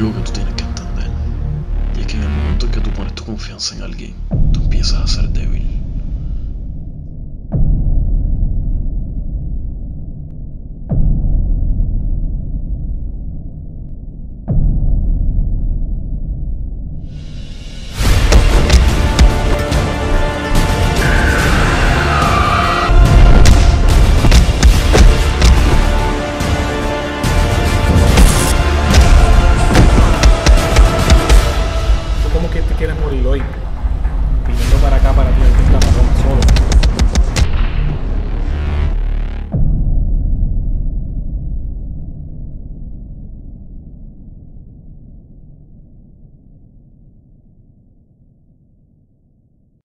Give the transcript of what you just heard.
algo que tú tienes que entender. Y es que en el momento que tú pones tu confianza en alguien, tú empiezas a ser débil. quieres morir hoy, viniendo para acá, para ti.